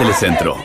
Telecentro.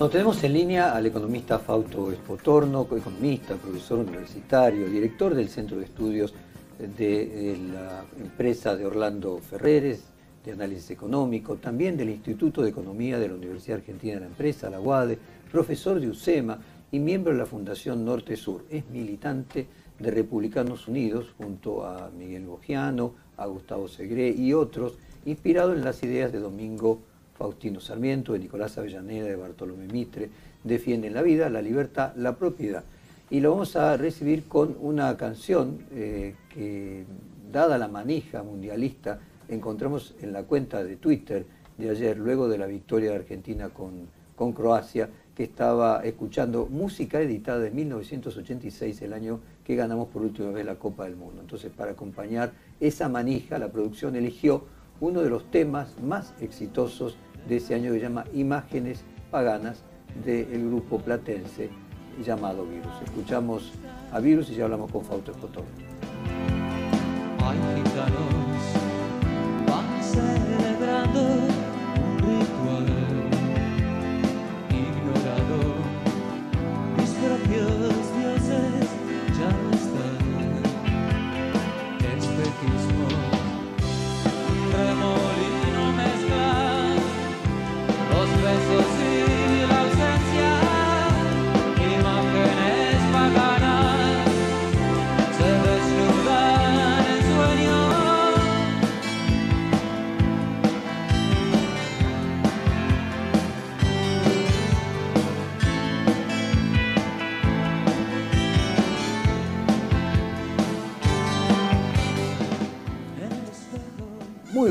Nos tenemos en línea al economista Fausto Espotorno, economista, profesor universitario, director del Centro de Estudios de, la empresa de Orlando Ferreres, de análisis económico, también del Instituto de Economía de la Universidad Argentina de la Empresa, la UADE, profesor de UCEMA y miembro de la Fundación Norte Sur. Es militante de Republicanos Unidos junto a Miguel Bogiano, a Gustavo Segre y otros, inspirado en las ideas de Domingo Faustino Sarmiento, de Nicolás Avellaneda, de Bartolomé Mitre, defienden la vida, la libertad, la propiedad. Y lo vamos a recibir con una canción eh, que, dada la manija mundialista, encontramos en la cuenta de Twitter de ayer, luego de la victoria de Argentina con, con Croacia, que estaba escuchando música editada de 1986, el año que ganamos por última vez la Copa del Mundo. Entonces, para acompañar esa manija, la producción eligió uno de los temas más exitosos de ese año que se llama Imágenes Paganas del grupo platense llamado Virus. Escuchamos a Virus y ya hablamos con Fausto Escotón. van celebrando un ritual ignorado. Mis propios dioses ya no están. Espejismo,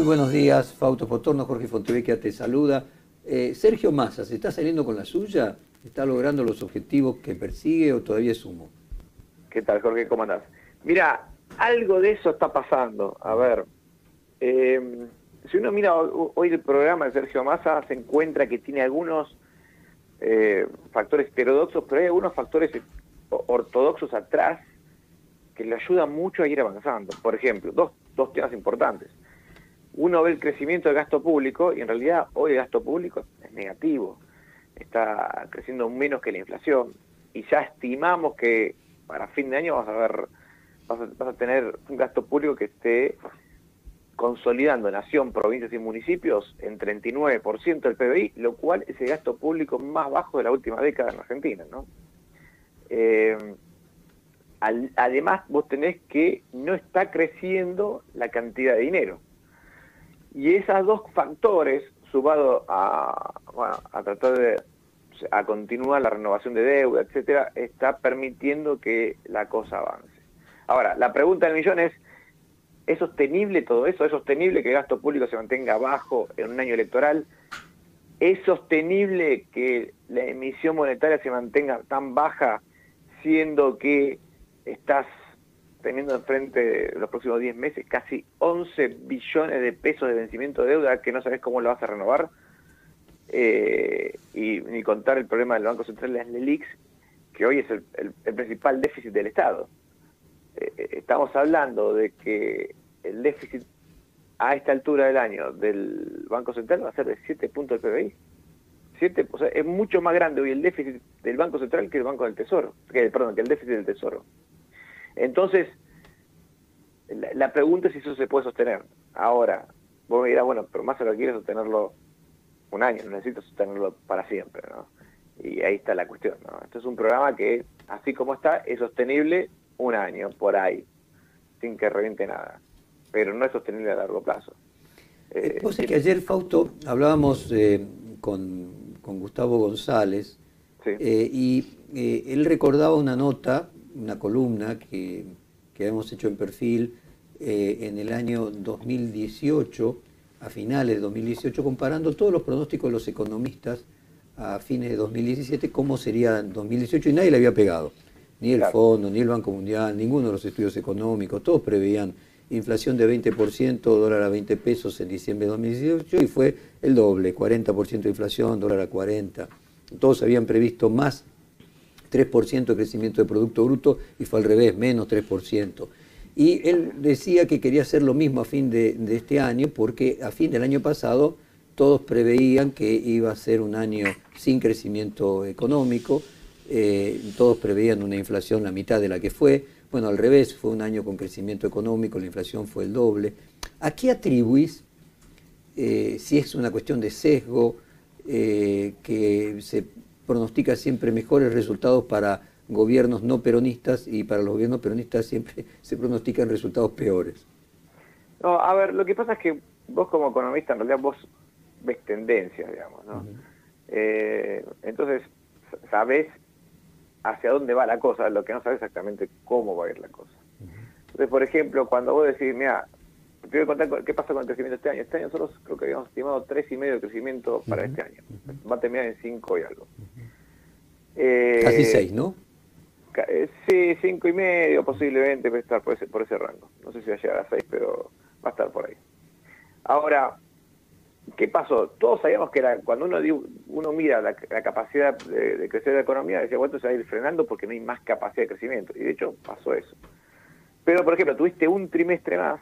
buenos días, Fausto Potorno, Jorge Fontevecchia te saluda. Eh, Sergio Massa, ¿se está saliendo con la suya? ¿Está logrando los objetivos que persigue o todavía es humo? ¿Qué tal, Jorge? ¿Cómo andás? Mira, algo de eso está pasando. A ver, eh, si uno mira ho- hoy el programa de Sergio Massa, se encuentra que tiene algunos eh, factores heterodoxos, pero hay algunos factores ortodoxos atrás que le ayudan mucho a ir avanzando. Por ejemplo, dos, dos temas importantes. Uno ve el crecimiento del gasto público y en realidad hoy el gasto público es negativo. Está creciendo menos que la inflación y ya estimamos que para fin de año vas a ver, vas a, vas a tener un gasto público que esté consolidando nación, provincias y municipios en 39% del PBI, lo cual es el gasto público más bajo de la última década en Argentina, ¿no? Eh, al- además, vos tenés que no está creciendo la cantidad de dinero. Y esos dos factores, sumado a, tratar de a continuar la renovación de deuda, etcétera, está permitiendo que la cosa avance. Ahora, la pregunta del millón es, ¿es sostenible todo eso? ¿Es sostenible que el gasto público se mantenga bajo en un año electoral? ¿Es sostenible que la emisión monetaria se mantenga tan baja siendo que estás teniendo enfrente los próximos 10 meses casi 11 billones de pesos de vencimiento de deuda que no sabes cómo lo vas a renovar? Eh, y ni contar el problema del Banco Central de las LELIX, que hoy es el, el- principal déficit del Estado. Eh, eh, estamos hablando de que el déficit a esta altura del año del Banco Central va a ser de 7 puntos del PBI. 7, o sea, es mucho más grande hoy el déficit del Banco Central que el Banco del Tesoro, que, perdón, que el déficit del Tesoro. Entonces, la, la pregunta es si eso se puede sostener. Ahora, vos me dirás, bueno, pero más se lo quiere sostenerlo un año, no necesito sostenerlo para siempre, ¿no? Y ahí está la cuestión, ¿no? Esto es un programa que, así como está, es sostenible un año, por ahí, sin que reviente nada. Pero no es sostenible a largo plazo. Eh, Vos sabés que ayer, Fausto, hablábamos eh, con, con Gustavo González Sí. eh, y eh, él recordaba una nota, una columna que, que habíamos hecho en perfil eh, en el año 2018, a finales de 2018, comparando todos los pronósticos de los economistas a fines de 2017, cómo sería en 2018, y nadie le había pegado. Ni el Claro. Fondo, ni el Banco Mundial, ninguno de los estudios económicos, todos preveían inflación de 20%, dólar a 20 pesos en diciembre de 2018, y fue el doble, 40% de inflación, dólar a 40. Todos habían previsto más 3% de crecimiento de Producto Bruto y fue al revés, menos 3%. Y él decía que quería hacer lo mismo a fin de, este año, porque a fin del año pasado todos preveían que iba a ser un año sin crecimiento económico, eh, todos preveían una inflación la mitad de la que fue, bueno, al revés, fue un año con crecimiento económico, la inflación fue el doble. ¿A qué atribuís, eh, si es una cuestión de sesgo, eh, que se pronostica siempre mejores resultados para gobiernos no peronistas y para los gobiernos peronistas siempre se pronostican resultados peores? No, a ver, lo que pasa es que vos como economista en realidad vos ves tendencias, digamos, ¿no? Eh, entonces, sabes hacia dónde va la cosa, lo que no sabes exactamente cómo va a ir la cosa. Entonces, por ejemplo, cuando vos decís, mira, te voy a contar qué pasa con el crecimiento este año. Este año nosotros creo que habíamos estimado 3,5 de crecimiento para este año. Va a terminar en 5 y algo. Eh, Casi 6, ¿no? Eh, sí, 5 y medio posiblemente va a estar por ese, por ese rango. No sé si va a llegar a 6, pero va a estar por ahí. Ahora, ¿qué pasó? Todos sabíamos que era, cuando uno uno mira la, capacidad de, crecer de la economía, decía, bueno, se va a ir frenando porque no hay más capacidad de crecimiento. Y de hecho pasó eso. Pero, por ejemplo, tuviste un trimestre más,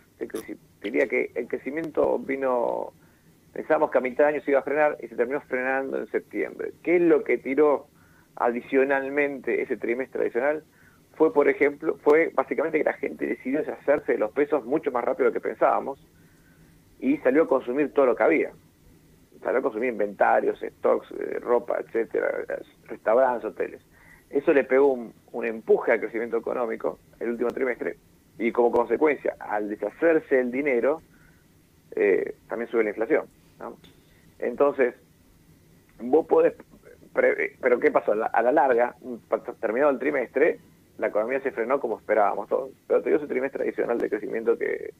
diría que el crecimiento vino, pensábamos que a mitad de año se iba a frenar y se terminó frenando en septiembre. ¿Qué es lo que tiró adicionalmente ese trimestre adicional? Fue, por ejemplo, fue básicamente que la gente decidió deshacerse de los pesos mucho más rápido de lo que pensábamos y salió a consumir todo lo que había. Salió a consumir inventarios, stocks, eh, ropa, etcétera, restaurantes, hoteles. Eso le pegó un, empuje al crecimiento económico el último trimestre y como consecuencia, al deshacerse el dinero, eh, también sube la inflación. Entonces, vos podés, pero ¿qué pasó? A la larga, terminado el trimestre, la economía se frenó como esperábamos todos, pero dio ese trimestre adicional de crecimiento que,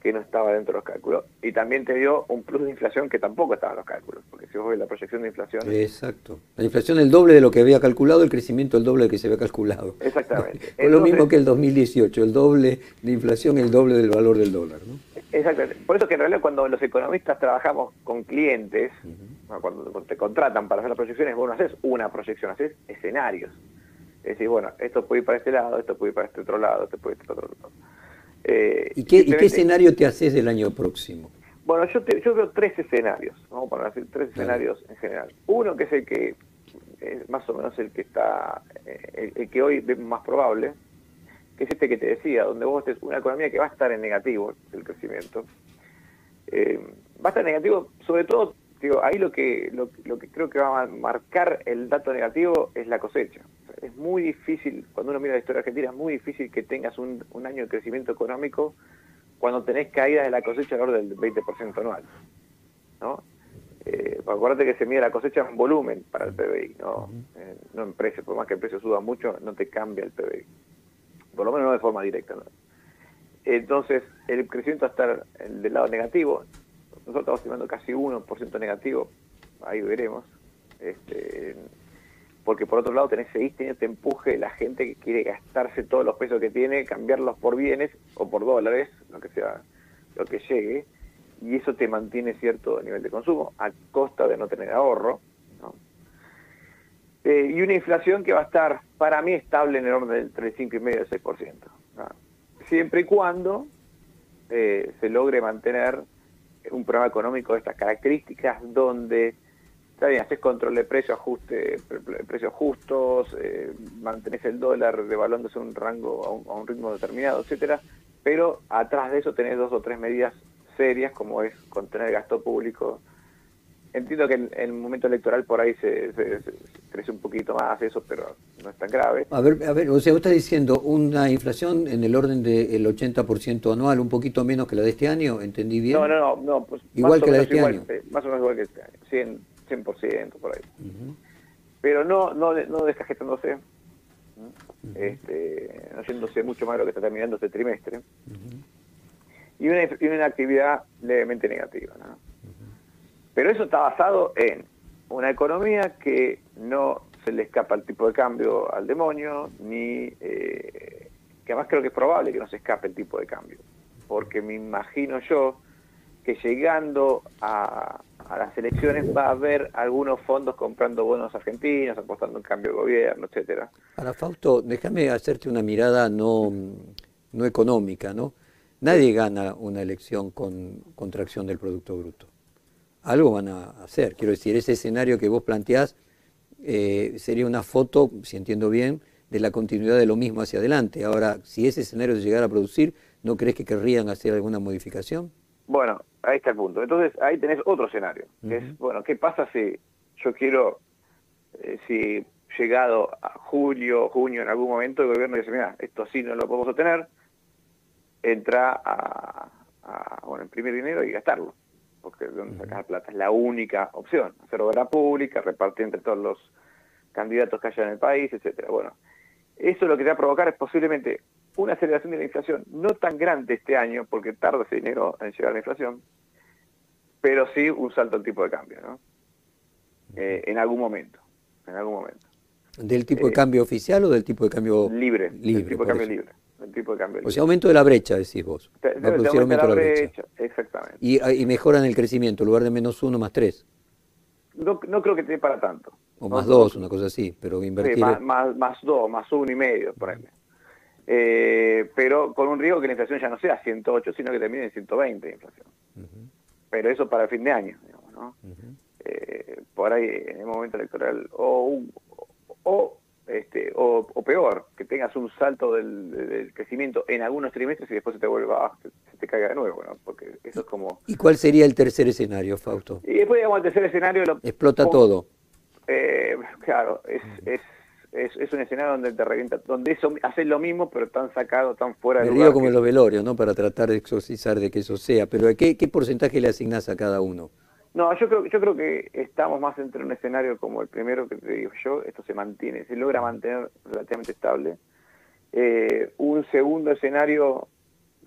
que no estaba dentro de los cálculos. Y también te dio un plus de inflación que tampoco estaba en los cálculos, porque si vos ves la proyección de inflación... Exacto. La inflación el doble de lo que había calculado, el crecimiento el doble de lo que se había calculado. Exactamente. Es lo mismo que el 2018, el doble de inflación, el doble del valor del dólar. ¿no? Exactamente. Por eso que en realidad cuando los economistas trabajamos con clientes, cuando te contratan para hacer las proyecciones, vos no haces una proyección, haces escenarios. Es decir, bueno, esto puede ir para este lado, esto puede ir para este otro lado, esto puede ir para otro lado. Eh, ¿Y, qué, escenario te haces del año próximo? Bueno, yo, yo veo tres escenarios, vamos a decir tres escenarios en general. Uno que es el que es más o menos el que está, eh, el, que hoy vemos más probable, que es este que te decía, donde vos tenés una economía que va a estar en negativo, el crecimiento. Eh, va a estar en negativo, sobre todo, digo, ahí lo que, lo, lo que creo que va a marcar el dato negativo es la cosecha es muy difícil, cuando uno mira la historia argentina, es muy difícil que tengas un, año de crecimiento económico cuando tenés caídas de la cosecha alrededor del 20% anual. ¿no? Eh, acuérdate que se mide la cosecha en volumen para el PBI, no, eh, no en precio, por más que el precio suba mucho, no te cambia el PBI. Por lo menos no de forma directa. Entonces, el crecimiento va a estar del lado negativo. Nosotros estamos estimando casi 1% negativo, ahí veremos. Este, porque por otro lado tenés, teniendo este empuje de la gente que quiere gastarse todos los pesos que tiene, cambiarlos por bienes o por dólares, lo que sea, lo que llegue, y eso te mantiene cierto nivel de consumo a costa de no tener ahorro. Eh, y una inflación que va a estar, para mí, estable en el orden del 5,5 y medio 6%. Siempre y cuando eh, se logre mantener un programa económico de estas características donde Está bien, haces control de precio, ajuste, precios justos, eh, mantenés el dólar devaluándose un rango a un, ritmo determinado, etcétera, pero atrás de eso tenés dos o tres medidas serias como es contener gasto público. Entiendo que en, el momento electoral por ahí se, crece un poquito más eso, pero no es tan grave. A ver, a ver, o sea, vos estás diciendo una inflación en el orden del 80% anual, un poquito menos que la de este año, ¿entendí bien? No, no, no, pues igual que la de este año. Eh, más o menos igual que este año, 100, 100% por ahí. Pero no, no, no descajetándose, este, no yéndose mucho más de lo que está terminando este trimestre. y, una, y una actividad levemente negativa. Pero eso está basado en una economía que no se le escapa el tipo de cambio al demonio, ni eh, que además creo que es probable que no se escape el tipo de cambio, porque me imagino yo que llegando a, las elecciones va a haber algunos fondos comprando bonos argentinos, apostando en cambio de gobierno, etcétera. Ahora, Fausto, déjame hacerte una mirada no, no económica, ¿no? Nadie gana una elección con contracción del Producto Bruto. Algo van a hacer. Quiero decir, ese escenario que vos planteás eh, sería una foto, si entiendo bien, de la continuidad de lo mismo hacia adelante. Ahora, si ese escenario se llegara a producir, ¿no crees que querrían hacer alguna modificación? Bueno, ahí está el punto. Entonces, ahí tenés otro escenario, que es, bueno, ¿qué pasa si yo quiero, eh, si llegado a julio, junio, en algún momento, el gobierno dice, mira, esto sí no lo podemos obtener, entra a, a bueno, imprimir dinero y gastarlo, porque de donde sacas la plata es la única opción, hacer obra pública, repartir entre todos los candidatos que haya en el país, etcétera. Bueno, eso lo que te va a provocar es posiblemente una aceleración de la inflación, no tan grande este año, porque tarda ese dinero en llegar a la inflación, pero sí un salto al tipo de cambio, ¿no? Eh, en algún momento, en algún momento. ¿Del tipo de Eh, cambio oficial o del tipo de cambio Libre, libre? el tipo por de cambio eso? libre. El tipo de cambio O sea, aumento de la brecha, decís vos. Te- Va a producir aumento de la brecha. Exactamente. Y, y mejoran el crecimiento, en lugar de menos uno, más tres. No, no creo que te dé para tanto. O No, más dos, una cosa así. Pero sí, invertir. más, más, más dos, más uno y medio, por ejemplo. Eh, pero con un riesgo que la inflación ya no sea 108, sino que termine en 120 de inflación. Pero eso para el fin de año, digamos, ¿no? Eh, por ahí en el momento electoral, o, un- o, este, o, o peor, que tengas un salto del, del crecimiento en algunos trimestres y después se te vuelva abajo, se, se te caiga de nuevo, ¿no? Porque eso es como... ¿Y cuál sería el tercer escenario, Fausto? Y después, digamos, el tercer escenario... Lo, Explota o- todo. Eh, claro, es, es, es, es un escenario donde te revienta, donde eso haces lo mismo, pero tan sacado, tan fuera de lugar. río como que- los velorios, ¿no? Para tratar de exorcizar de que eso sea. Pero ¿qué, qué porcentaje le asignás a cada uno? No, yo creo, yo creo que estamos más entre un escenario como el primero que te digo yo, esto se mantiene, se logra mantener relativamente estable. Eh, un segundo escenario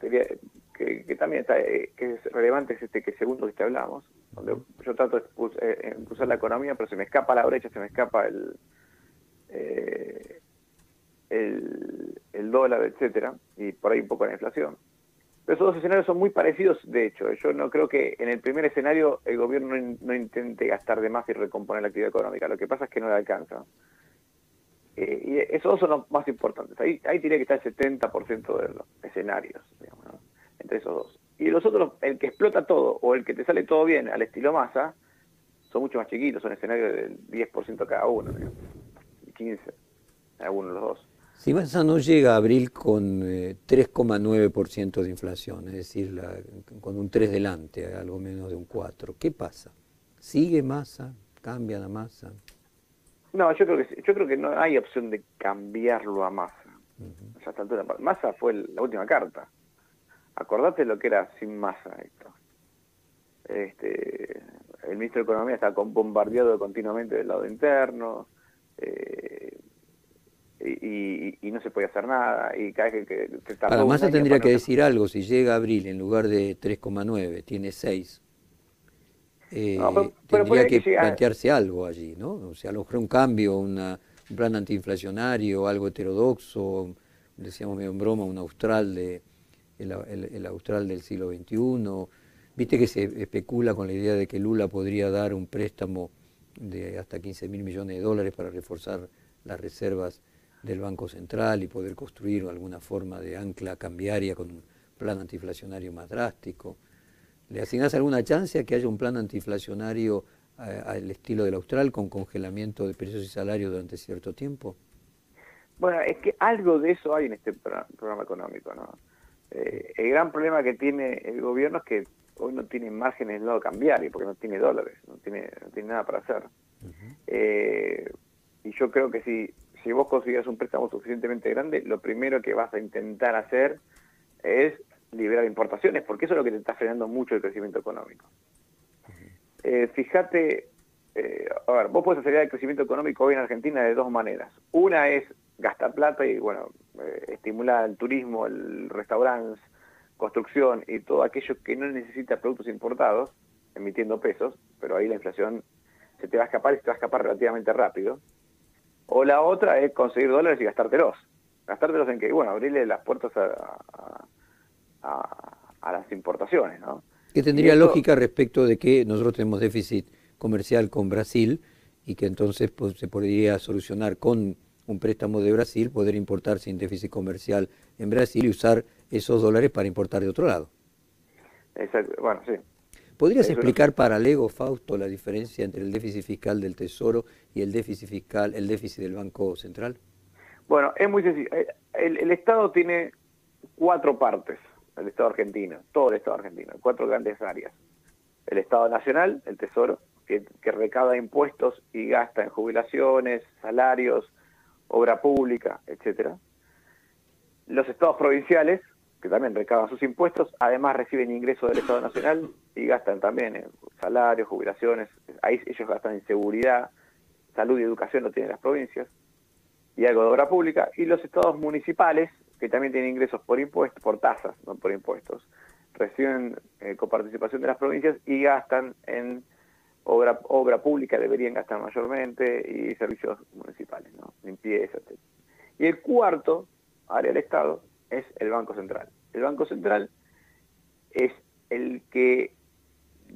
que, que, también está, eh, que es relevante es este que segundo que te hablamos, donde yo trato de eh, impulsar la economía, pero se me escapa la brecha, se me escapa el, eh, el, el dólar, etcétera, y por ahí un poco la inflación. Esos dos escenarios son muy parecidos, de hecho. Yo no creo que en el primer escenario el gobierno no, in- no intente gastar de más y recomponer la actividad económica. Lo que pasa es que no le alcanza. Eh, y esos dos son los más importantes. Ahí, ahí diría que está el 70% de los escenarios, digamos, ¿no? entre esos dos. Y los otros, el que explota todo o el que te sale todo bien al estilo masa, son mucho más chiquitos, son escenarios del 10% cada uno, digamos, 15, algunos los dos. Si Massa no llega a abril con eh, 3,9% de inflación, es decir, la- con un 3 delante, algo menos de un 4, ¿qué pasa? ¿Sigue Massa? ¿Cambia la masa? No, yo creo que yo creo que no hay opción de cambiarlo a Massa. O sea, a esta altura, Massa fue la última carta. Acordate lo que era sin Massa esto. Este, el ministro de Economía está bombardeado continuamente del lado interno eh, y, y- y no se podía hacer nada y cada vez que, que Massa año tendría que no- decir algo, si llega abril en lugar de 3,9, tiene 6. eh, No, pero- pero por tendría que que plantearse algo allí, ¿no? O sea, a lo mejor un cambio, una- un plan antiinflacionario, algo heterodoxo, decíamos medio en broma, un austral de el, el- el austral del siglo XXI. Viste que se especula con la idea de que Lula podría dar un préstamo de hasta 15 mil millones de dólares para reforzar las reservas del Banco Central y poder construir alguna forma de ancla cambiaria con un plan antiinflacionario más drástico. ¿Le asignás alguna chance a que haya un plan antiinflacionario eh, al estilo del Austral con congelamiento de precios y salarios durante cierto tiempo? Bueno, es que algo de eso hay en este pro- programa económico, ¿no? Eh, el gran problema que tiene el gobierno es que hoy no tiene márgenes del lado cambiario, porque no tiene dólares, no tiene, no tiene nada para hacer. Eh, y yo creo que si, si vos consideras un préstamo suficientemente grande, lo primero que vas a intentar hacer es liberar importaciones, porque eso es lo que te está frenando mucho el crecimiento económico. Eh, fíjate, eh, a ver, vos puedes acelerar el crecimiento económico hoy en Argentina de dos maneras. Una es gastar plata y, bueno, eh, estimular el turismo, el restaurante, construcción y todo aquello que no necesita productos importados, emitiendo pesos, pero ahí la inflación se te va a escapar y se te va a escapar relativamente rápido. O la otra es conseguir dólares y gastártelos. Gastártelos en que, bueno, abrirle las puertas a, a- a- a las importaciones, ¿no? Que tendría lógica respecto de que nosotros tenemos déficit comercial con Brasil y que entonces pues, se podría solucionar con un préstamo de Brasil, poder importar sin déficit comercial en Brasil y usar esos dólares para importar de otro lado. Exacto. Bueno, sí. ¿Podrías explicar para Lego, Fausto, la diferencia entre el déficit fiscal del Tesoro y el déficit fiscal, el déficit del Banco Central? Bueno, es muy sencillo. Eh, El, el Estado tiene cuatro partes, el Estado argentino, todo el Estado argentino, cuatro grandes áreas. El Estado Nacional, el Tesoro, que, que recauda impuestos y gasta en jubilaciones, salarios, obra pública, etcétera. Los estados provinciales, que también recaudan sus impuestos, además reciben ingresos del Estado Nacional y gastan también en salarios, jubilaciones, ahí ellos gastan en seguridad, salud y educación lo tienen las provincias y algo de obra pública, y los estados municipales, que también tienen ingresos por impuestos, por tasas, no por impuestos, reciben eh, coparticipación de las provincias y gastan en obra, obra pública, deberían gastar mayormente, y servicios municipales, ¿no? limpieza, etc. Y el cuarto área del Estado es el Banco Central. El Banco Central es el que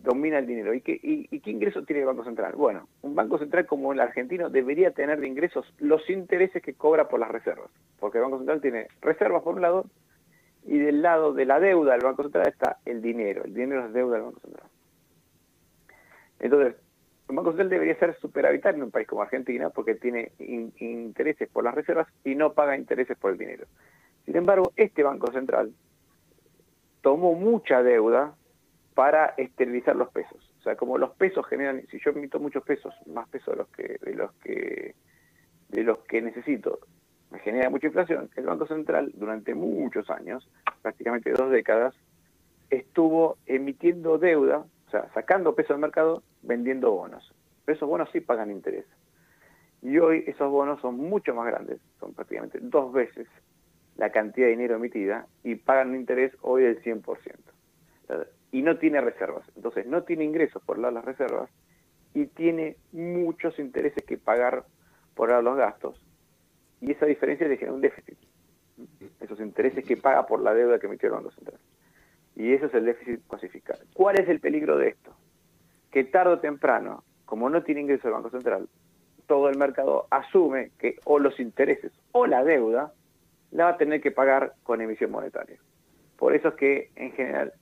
domina el dinero. ¿Y qué, ingresos tiene el Banco Central? Bueno, un Banco Central como el argentino debería tener de ingresos los intereses que cobra por las reservas, porque el Banco Central tiene reservas por un lado y del lado de la deuda del Banco Central está el dinero. El dinero es deuda del Banco Central. Entonces, el Banco Central debería ser superavitario en un país como Argentina porque tiene in- intereses por las reservas y no paga intereses por el dinero. Sin embargo, este Banco Central tomó mucha deuda para esterilizar los pesos. O sea, como los pesos generan, si yo emito muchos pesos, más pesos de los que de los que necesito, me genera mucha inflación, el Banco Central durante muchos años, prácticamente dos décadas, estuvo emitiendo deuda, o sea, sacando pesos del mercado, vendiendo bonos. Pero esos bonos sí pagan interés. Y hoy esos bonos son mucho más grandes, son prácticamente dos veces la cantidad de dinero emitida y pagan un interés hoy del 100%. O sea, Y no tiene reservas. Entonces no tiene ingresos por lado de las reservas y tiene muchos intereses que pagar por lado los gastos. Y esa diferencia le genera un déficit. Esos intereses que paga por la deuda que emitió el Banco Central. Y eso es el déficit fiscal. ¿Cuál es el peligro de esto? Que tarde o temprano, como no tiene ingresos el Banco Central, todo el mercado asume que o los intereses o la deuda la va a tener que pagar con emisión monetaria. Por eso es que en general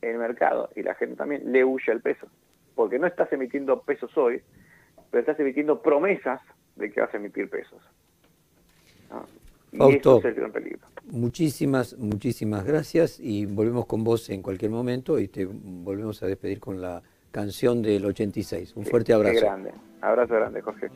el mercado y la gente también le huye al peso, porque no estás emitiendo pesos hoy, pero estás emitiendo promesas de que vas a emitir pesos. ¿no? Y Fausto. eso es el gran peligro. Muchísimas, muchísimas gracias y volvemos con vos en cualquier momento y te volvemos a despedir con la canción del 86. Un fuerte qué abrazo. grande. Abrazo grande, Jorge.